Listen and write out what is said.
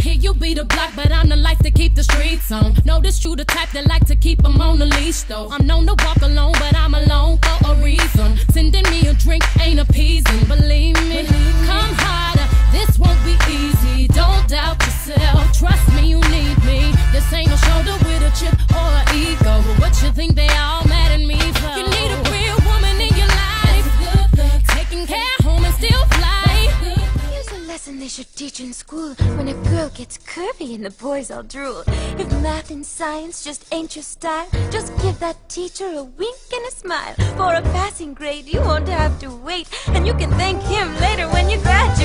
hear you be the block, but I'm the life to keep the streets on. Notice you the type that like to keep them on the leash, though. I'm known to walk alone, but I'm alone for a reason. Sending me a drink ain't appeasing, lesson they should teach in school. When a girl gets curvy and the boys all drool. If math and science just ain't your style, just give that teacher a wink and a smile. For a passing grade, you won't have to wait. And you can thank him later when you graduate.